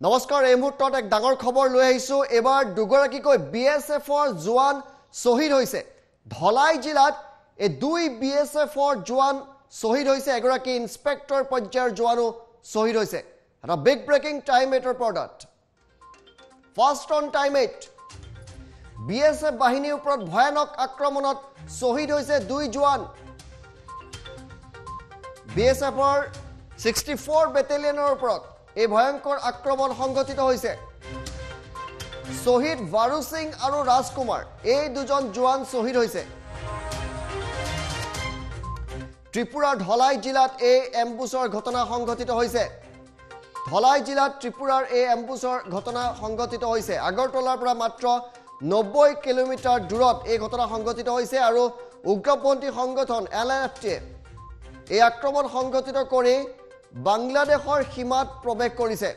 নমস্কাৰ এই মুহূৰ্তত এক ডাঙৰ খবৰ লৈ আহিছোঁ। এইবাৰ দুগৰাকীকৈ বি এছ এফৰ জোৱান শ্বহীদ হৈছে। ধলাই জিলাত এই দুই বি এছ এফৰ জোৱান শ্বহীদ হৈছে। এগৰাকী ইনস্পেক্টৰ পৰ্যায়ৰ জোৱানো শ্বহীদ হৈছে। এটা বিগ ব্ৰেকিং টাইম এইটৰ পৰ্দাত। First on time eight B S F বাহিনীৰ ওপৰত ভয়ানক আক্ৰমণত শ্বহীদ হৈছে দুই জোৱান। বি এছ এফৰ ছিক্সটি ফ'ৰ বেটেলিয়নৰ ওপৰত। এই ভয়ংকৰ আক্ৰমণ সংঘটিত হৈছে। শ্বহীদ বাৰু সিং আৰু ৰাজকুমাৰ এই দুজন জোৱান শ্বহীদ হৈছে। ত্ৰিপুৰাৰ ধলাই জিলাত এই এম্বুচৰ ঘটনা সংঘটিত হৈছে। ধলাই জিলাত ত্ৰিপুৰাৰ এই এম্বুচৰ ঘটনা সংঘটিত হৈছে। আগৰতলাৰ পৰা মাত্ৰ নব্বৈ কিলোমিটাৰ দূৰত এই ঘটনা সংঘটিত হৈছে আৰু উগ্ৰপন্থী সংগঠন এল এন এফ টিয়ে এই আক্ৰমণ সংঘটিত কৰি বাংলাদেশৰ সীমাত প্ৰৱেশ কৰিছে।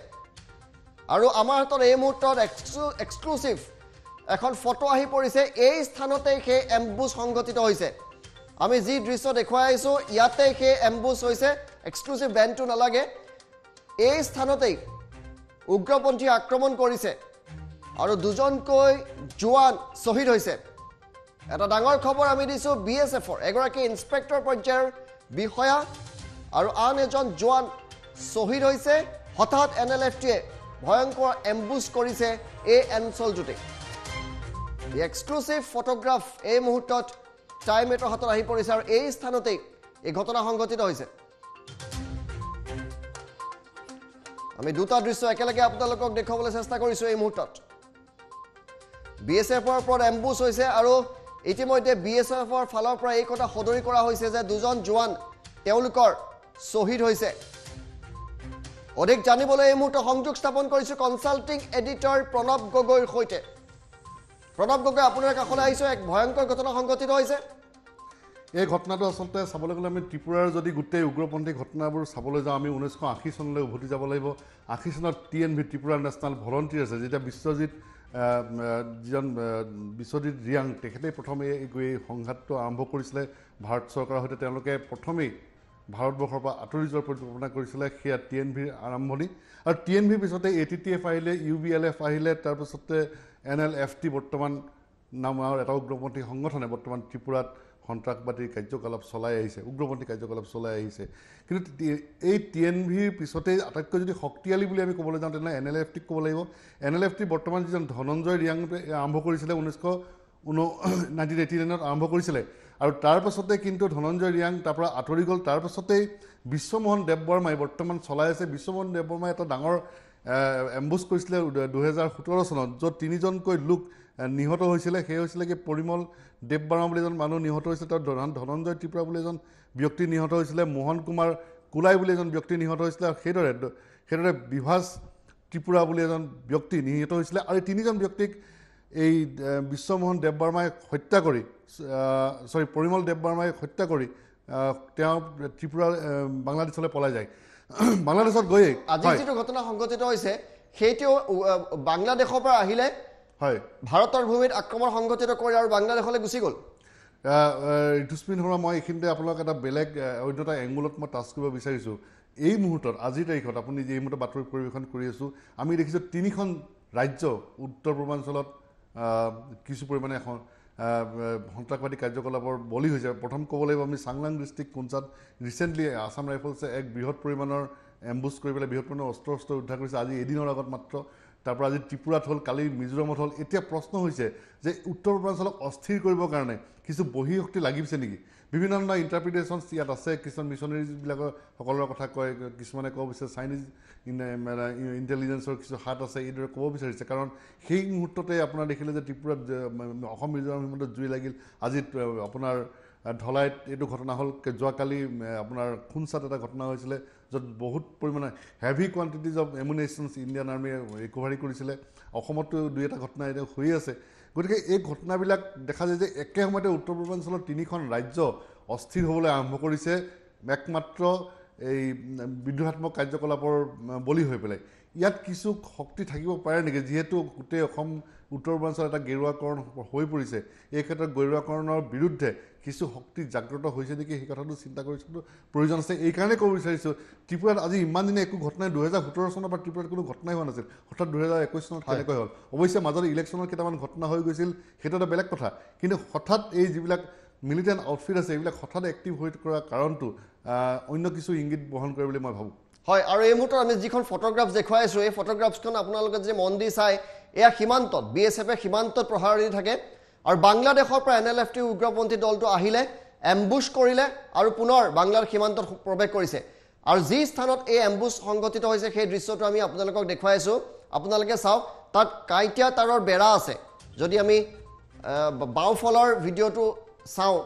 আৰু আমাৰ হাতত এই মুহূৰ্তত এক্সক্লু এক্সক্লুচিভ এখন ফটো আহি পৰিছে। এই স্থানতেই সেই এম্বুজ সংঘটিত হৈছে। আমি যি দৃশ্য দেখুৱাই আহিছোঁ ইয়াতে সেই এম্বুজ হৈছে। এক্সক্লুচিভ বেণ্ডটো নালাগে। এই স্থানতেই উগ্ৰপন্থীয়ে আক্ৰমণ কৰিছে আৰু দুজনকৈ জোৱান শ্বহীদ হৈছে। এটা ডাঙৰ খবৰ আমি দিছোঁ বি এছ এফৰ এগৰাকী ইনস্পেক্টৰ পৰ্যায়ৰ বিষয়া আৰু আন এজন জোৱান শ্বহীদ হৈছে। হঠাৎ এন এল এফ টিয়ে ভয়ংকৰ এম্বুজ কৰিছে এই অঞ্চলটোতে এক্সক্লুচিভ ফটোগ্ৰাফ এই মুহূৰ্তত টাইম এইটৰ হাতত আহি পৰিছে আৰু এই স্থানতেই এই ঘটনা সংঘটিত হৈছে। আমি দুটা দৃশ্য একেলগে আপোনালোকক দেখুৱাবলৈ চেষ্টা কৰিছোঁ এই মুহূৰ্তত। বি এছ এফৰ ওপৰত এম্বুজ হৈছে আৰু ইতিমধ্যে বি এছ এফৰ ফালৰ পৰা এই কথা সদৰি কৰা হৈছে যে দুজন জোৱান তেওঁলোকৰ শ্বহীদ হৈছে। অধিক জানিবলৈ এই মুহূৰ্তত সংযোগ স্থাপন কৰিছোঁ কনচাল্টিং এডিটৰ প্ৰণৱ গগৈৰ সৈতে। প্ৰণৱ গগৈ আপোনাৰ কাষলৈ আহিছোঁ এক ভয়ংকৰ ঘটনা সংঘটিত হৈছে। এই ঘটনাটো আচলতে চাবলৈ গ'লে আমি ত্ৰিপুৰাৰ যদি গোটেই উগ্ৰপন্থী ঘটনাবোৰ চাবলৈ যাওঁ আমি ঊনৈছশ আশী চনলৈ উভতি যাব লাগিব। আশী চনত T N V Tripura national volunteer আছে। যেতিয়া বিশ্বজিৎ যিজন বিশ্বজিৎ ৰিয়াং তেখেতেই প্ৰথমে এই সংঘাতটো আৰম্ভ কৰিছিলে। ভাৰত চৰকাৰৰ সৈতে তেওঁলোকে প্ৰথমেই ভাৰতবৰ্ষৰ পৰা আঁতৰি যোৱাৰ পৰিকল্পনা কৰিছিলে সেয়া টি এন ভিৰ আৰম্ভণি। আৰু টি এন ভিৰ পিছতে এ টি টি এফ আহিলে ইউ বি এল এফ আহিলে তাৰপিছতে এন এল এফ টি বৰ্তমান নামৰ এটা উগ্ৰপন্থী সংগঠনে বৰ্তমান ত্ৰিপুৰাত সন্ত্ৰাসবাদী কাৰ্যকলাপ চলাই আহিছে উগ্ৰপন্থী কাৰ্যকলাপ চলাই আহিছে। কিন্তু এই টি এন ভিৰ পিছতেই আটাইতকৈ যদি শক্তিশালী বুলি আমি ক'বলৈ যাওঁ তেনেহ'লে এন এল এফ টিক ক'ব লাগিব। এন এল এফ টি বৰ্তমান যিজন ধনঞ্জয় ৰিয়াংপে আৰম্ভ কৰিছিলে ঊনৈছশ ঊন নাইনটিন এইটি নাইনত আৰম্ভ কৰিছিলে। আৰু তাৰ পাছতে কিন্তু ধনঞ্জয় ৰিয়াং তাৰ পৰা আঁতৰি গ'ল। তাৰ পাছতেই বিশ্বমোহন দেৱবৰ্মাই বৰ্তমান চলাই আছে। বিশ্বমোহন দেৱবৰ্মাই এটা ডাঙৰ এম্বুজ কৰিছিলে দুহেজাৰ সোতৰ চনত য'ত তিনিজনকৈ লোক নিহত হৈছিলে। সেই হৈছিলে কি পৰিমল দেৱবৰ্মা বুলি এজন মানুহ নিহত হৈছিলে। তাৰ ধন- ধনঞ্জয় ত্ৰিপুৰা বুলি এজন ব্যক্তি নিহত হৈছিলে। মোহন কুমাৰ কুলাই বুলি এজন ব্যক্তি নিহত হৈছিলে। আৰু সেইদৰে সেইদৰে বিভাস ত্ৰিপুৰা বুলি এজন ব্যক্তি নিহত হৈছিলে। আৰু এই তিনিজন ব্যক্তিক এই বিশ্বমোহন দেৱবৰ্মাই হত্যা কৰি চৰি পৰিমল দেৱবৰ্মাই হত্যা কৰি তেওঁ ত্ৰিপুৰা বাংলাদেশলৈ পলাই যায়। বাংলাদেশত গৈয়ে আজি যিটো ঘটনা সংঘটিত হৈছে সেইটো বাংলাদেশৰ পৰা আহিলে হয়। ভাৰতৰ ভূমিত আক্ৰমণ সংঘটিত কৰি আৰু বাংলাদেশলৈ গুচি গ'ল। ঋতুস্মিন শৰ্মা মই এইখিনিতে আপোনাক এটা বেলেগ অন্য এটা এংগুলত মই টাচ কৰিব বিচাৰিছোঁ। এই মুহূৰ্তত আজিৰ তাৰিখত আপুনি যি এই মুহূৰ্তত বাতৰি পৰিৱেশন কৰি আছোঁ আমি দেখিছোঁ তিনিখন ৰাজ্য উত্তৰ পূৰ্বাঞ্চলত কিছু পৰিমাণে সন্ত্ৰাসবাদী কাৰ্যকলাপৰ বলি হৈছে প্ৰথম ক'ব লাগিব আমি চাংলাং ডিষ্ট্ৰিক্ট কোনচাত ৰিচেণ্টলি আছাম ৰাইফলছে এক বৃহৎ পৰিমাণৰ এম্বুজ কৰি পেলাই বৃহৎ পৰিমাণৰ অস্ত্ৰ শস্ত্ৰ উদ্ধাৰ কৰিছে। আজি এদিনৰ আগত মাত্ৰ তাৰ পৰা আজি ত্ৰিপুৰাত হ'ল কালি মিজোৰামত হ'ল এতিয়া প্ৰশ্ন হৈছে যে উত্তৰ পূৰ্বাঞ্চলক অস্থিৰ কৰিবৰ কাৰণে কিছু বহি শক্তি লাগিছে নেকি? বিভিন্ন ধৰণৰ ইণ্টাৰপ্ৰিটেশ্যনছ ইয়াত আছে কিছুমান মিছনেৰিজবিলাকৰ সকলোৰে কথা কয় ক'ব বিচাৰে চাইনিজ ইণ্টেলিজেঞ্চৰ কিছু হাত আছে এইদৰে ক'ব বিচাৰিছে। কাৰণ সেই মুহূৰ্ততে আপোনাৰ দেখিলে যে ত্ৰিপুৰাত যে, ম, অসম মিজোৰাম সীমান্তত জুই লাগিল আজি আহ, ধলাইত এইটো ঘটনা হ'ল আহ, আপোনাৰ খুনচাত এটা ঘটনা হৈছিলে য'ত বহুত পৰিমাণে heavy quantities of ammunitions Indian আৰ্মীয়ে recovery কৰিছিলে। অসমতো দুই এটা ঘটনা এতিয়া হৈ আছে। গতিকে এই ঘটনাবিলাক দেখা যায় যে একে সময়তে উত্তৰ পূৰ্বাঞ্চলৰ তিনিখন ৰাজ্য অস্থিৰ হ'বলৈ আৰম্ভ কৰিছে। একমাত্ৰ এই বিদ্ৰোহাত্মক কাৰ্যকলাপৰ বলি হৈ পেলাই। ইয়াত কিছু শক্তি থাকিব পাৰে নেকি? যিহেতু গোটেই অসম উত্তৰ পূৰ্বাঞ্চল এটা গেৰুৱাকৰণ হৈ পৰিছে। এই ক্ষেত্ৰত গেৰুৱাকৰণৰ বিৰুদ্ধে কিছু শক্তি জাগ্ৰত হৈছে নেকি সেই কথাটো চিন্তা কৰি চোৱাটো প্ৰয়োজন আছে এইকাৰণে ক'ব বিচাৰিছোঁ ত্ৰিপুৰাত আজি ইমান দিনে একো ঘটনাই দুহেজাৰ সোতৰ চনৰ পৰা ত্ৰিপুৰাত কোনো ঘটনাই হোৱা নাছিল। হঠাৎ দুহেজাৰ একৈছ চনত কেনেকৈ হ'ল? অৱশ্যে মাজত ইলেকশ্যনৰ কেইটামান ঘটনা হৈ গৈছিল সেইটো এটা বেলেগ কথা। কিন্তু হঠাৎ এই যিবিলাক মিলিটেণ্ট আউটফিট আছে এইবিলাক হঠাৎ এক্টিভ হৈ কৰা কাৰণটো অন্য কিছু ইংগিত বহন কৰে বুলি মই ভাবোঁ। হয় আৰু এই মুহূৰ্তত আমি যিখন ফটোগ্ৰাফ দেখুৱাই আছোঁ এই ফটোগ্ৰাফছখন আপোনালোকে যদি মন দি চাই এয়া সীমান্তত বি এছ এফে সীমান্তত প্ৰহাৰ দি থাকে। আৰু বাংলাদেশৰ পৰা এন এল এফ টি উগ্ৰপন্থী দলটো আহিলে এম্বুছ কৰিলে আৰু পুনৰ বাংলাৰ সীমান্তত প্ৰৱেশ কৰিছে। আৰু যি স্থানত এই এম্বুছ সংঘটিত হৈছে সেই দৃশ্যটো আমি আপোনালোকক দেখুৱাই আছোঁ। আপোনালোকে চাওক তাত কাঁইটীয়া তাঁৰৰ বেৰা আছে। যদি আমি বাওঁফালৰ ভিডিঅ'টো চাওঁ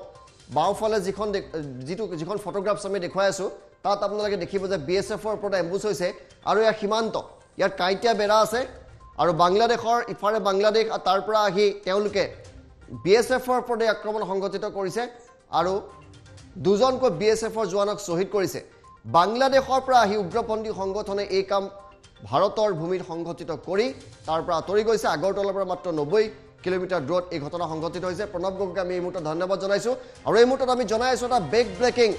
বাওঁফালে যিখন যিটো যিখন ফটোগ্ৰাফছ আমি দেখুৱাই আছোঁ তাত আপোনালোকে দেখিব যে বি এছ এফৰ ওপৰত এম্বুজ হৈছে আৰু ইয়াৰ সীমান্ত ইয়াত কাঁইটীয়া বেৰা আছে। আৰু বাংলাদেশৰ ইফালে বাংলাদেশ তাৰ পৰা আহি তেওঁলোকে বি এছ এফৰ ওপৰত এই আক্ৰমণ সংঘটিত কৰিছে আৰু দুজনকৈ বি এছ এফৰ জোৱানক শ্বহীদ কৰিছে। বাংলাদেশৰ পৰা আহি উগ্ৰপন্থী সংগঠনে এই কাম ভাৰতৰ ভূমিত সংঘটিত কৰি তাৰ পৰা আঁতৰি গৈছে। আগৰতলাৰ পৰা মাত্ৰ নব্বৈ কিলোমিটাৰ দূৰত এই ঘটনা সংঘটিত হৈছে। প্ৰণৱ গগৈক আমি এই মুহূৰ্তত ধন্যবাদ জনাইছোঁ। আৰু এই মুহূৰ্তত আমি জনাই আছোঁ এটা বেগ ব্ৰেকিং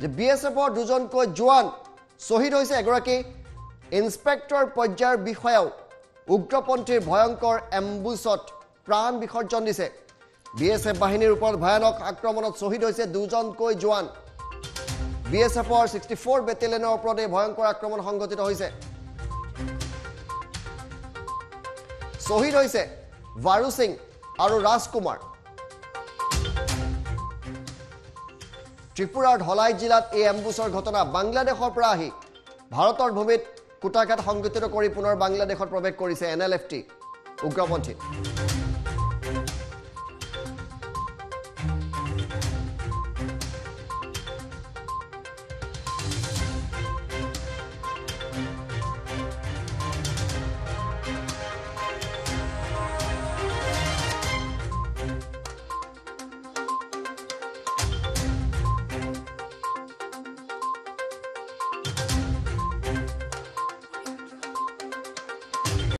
যে বি এছ এফৰ দুজনকৈ জোৱান শ্বহীদ হৈছে এগৰাকী ইনস্পেক্টৰ পৰ্যায়ৰ বিষয়াও। উগ্ৰপন্থীৰ ভয়ংকৰ এম্বুচত প্ৰাণ বিসৰ্জন দিছে। বি এছ এফ বাহিনীৰ ওপৰত ভয়ানক আক্ৰমণত শ্বহীদ হৈছে দুজনকৈ জোৱান। বি এছ এফৰ ছিক্সটি ফ'ৰ বেটেলিয়নৰ ওপৰত এই ভয়ংকৰ আক্ৰমণ সংঘটিত হৈছে। শ্বহীদ হৈছে ভাৰু সিং আৰু ৰাজকুমাৰ। ত্ৰিপুৰাৰ ধলাই জিলাত এই এম্বুচৰ ঘটনা বাংলাদেশৰ পৰা আহি ভাৰতৰ ভূমিত কুটাঘাত সংঘটিত কৰি পুনৰ বাংলাদেশত প্ৰৱেশ কৰিছে এন এল এফ টি উগ্ৰপন্থী